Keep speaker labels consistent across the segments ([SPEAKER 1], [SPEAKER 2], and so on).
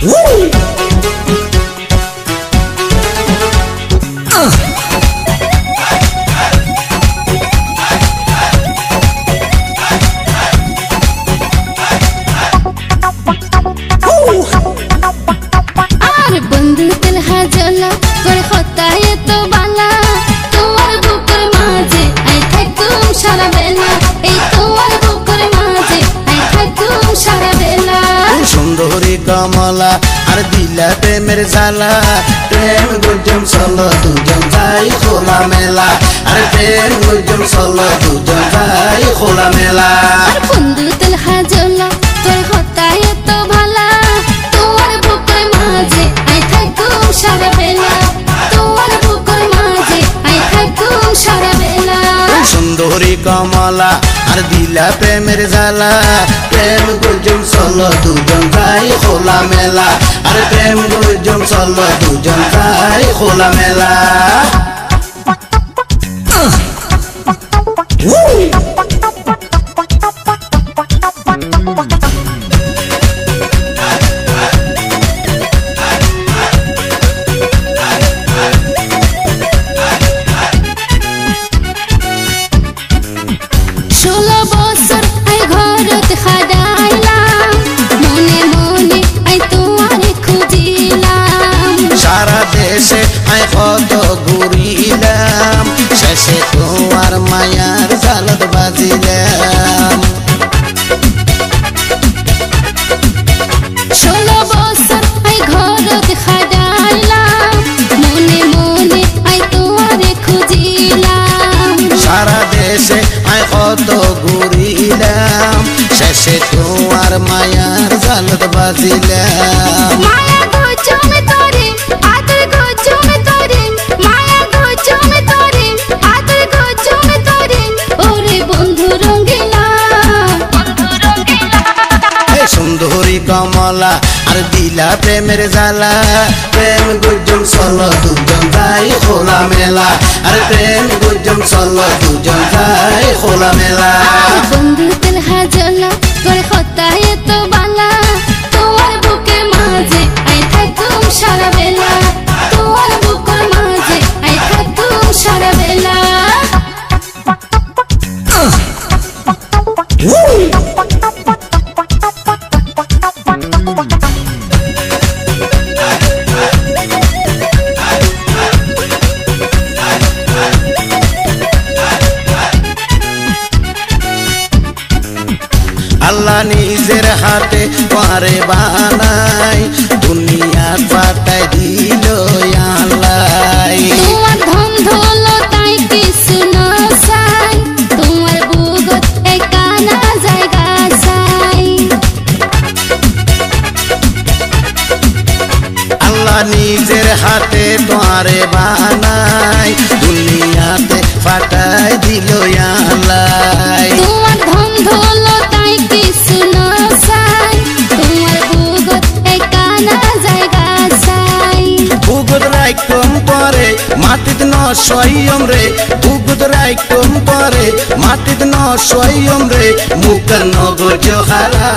[SPEAKER 1] আর
[SPEAKER 2] কমলা আর দিলা প্রেমের জ্বালা। প্রেম গুজম চল দুজন যাই খোলা মেলা আর প্রেম গুজম চল দুজন যাই খোলা মেলা
[SPEAKER 1] বন্ধু তেলহা জ্বলা করে হতায় তো ভালা। তোমার বুকের মাঝে আই থাকুম সারা বেলা। তোমার বুকের মাঝে আই থাকুম সারা বেলা।
[SPEAKER 2] সুন্দরী কমলা আর দিলা প্রেমের জ্বালা প্রেম গুজম চল দুজন যাই খোলা মেলা আর প্রেম গুজম চল দুজন যাই খোলা মেলা
[SPEAKER 1] ষোলো
[SPEAKER 2] কত ঘুরিলাম শেষে তোমার মায়ার জালত বাজিলাম। কমলা আর দিলা প্রেমের জ্বালা। প্রেম গুজম চল দুজন যাই খোলা মেলা। আর প্রেম গুজম চল দুজন যাই খোলা মেলা।
[SPEAKER 1] বন্ধু তেলহা জ্বলা বালা। তোমার বুকের মাঝে আই থাকুম সারা বেলা। তোমার বুকের মাঝে আই থাকুম সারা বেলা।
[SPEAKER 2] আল্লাহ নিজের হাতে পারে বানাই দুনিয়া পাতায় দিল আল্লাহ।
[SPEAKER 1] তোমার তোমার
[SPEAKER 2] নিজের হাতে তোয়ারে বানাই দুনিয়াতে ফাটাই দিল আল্লাহ। মাটিত ন সয়ম রে বুগুদ রাইকম পরে? মাটিত ন সয়ম রে মুখ নগর জহারা।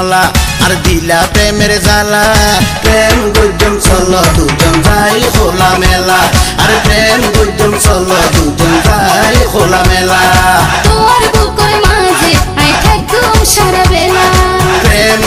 [SPEAKER 2] মালা আর দিলা প্রেমের জালা প্রেম গুজম চল দুজন ভাই খোলা মেলা আর প্রেম গুজম চল দুজন ভাই খোলা মেলা প্রেম